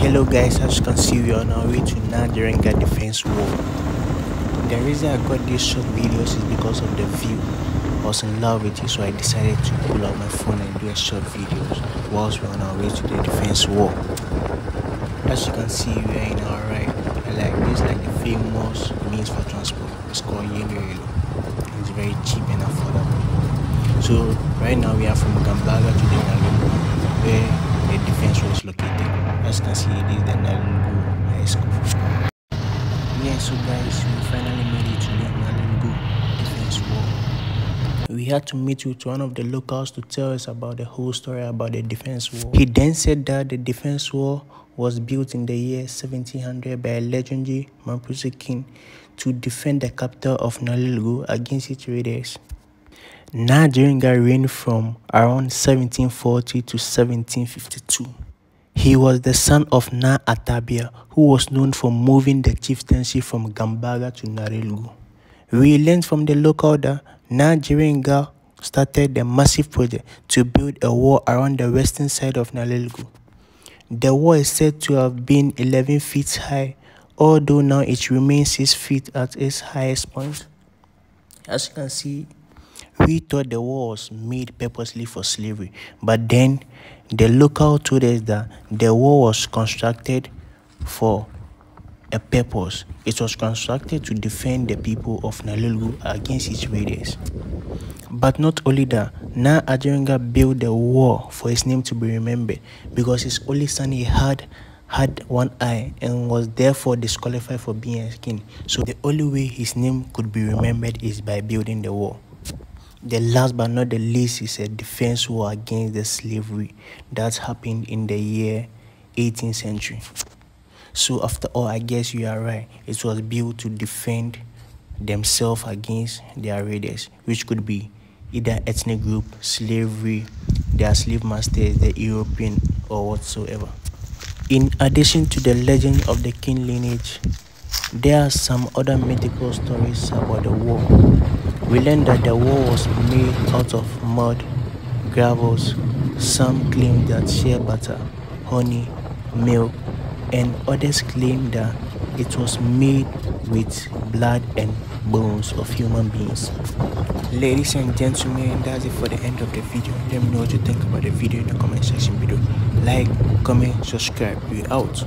Hello guys, as you can see we are on our way to Najeringa Defense War. The reason I got these short videos is because of the view. I was in love with it so I decided to pull out my phone and do a short videos whilst we're on our way to the defense war. As you can see we are in our ride. I like this like the famous means for transport. It's called Yellow Yellow. It's very cheap and affordable. So right now we are from Gambaga to the Nalerigu where the defense was located. As can see the Nalerigu High School. So guys, we finally made it to the Defense War. We had to meet with one of the locals to tell us about the whole story about the defense war. He then said that the defense war was built in the year 1700 by a legendary Mamprusi king to defend the capital of Nalerigu against its raiders. Najiringa reigned from around 1740 to 1752. He was the son of Na Atabia, who was known for moving the chieftaincy from Gambaga to Nalerigu. We learned from the local that Najiringa started the massive project to build a wall around the western side of Nalerigu. The wall is said to have been 11 feet high, although now it remains 6 feet at its highest point. As you can see, we thought the wall was made purposely for slavery, but then the local told us that the wall was constructed for a purpose. It was constructed to defend the people of Nalerigu against its raiders. But not only that, Na Ajiringa built the wall for his name to be remembered because his only son he had had one eye and was therefore disqualified for being a king. So the only way his name could be remembered is by building the wall. The last but not the least is a defense war against the slavery that happened in the year 18th century. So after all, I guess you are right. It was built to defend themselves against their raiders, which could be either ethnic group, slavery, their slave masters, the European, or whatsoever. In addition to the legend of the king lineage, there are some other mythical stories about the war. We learned that the wall was made out of mud, gravels. Some claim that shea butter, honey, milk, and others claim that it was made with blood and bones of human beings. Ladies and gentlemen, that's it for the end of the video. Let me know what you think about the video in the comment section below. Like, comment, subscribe. We out.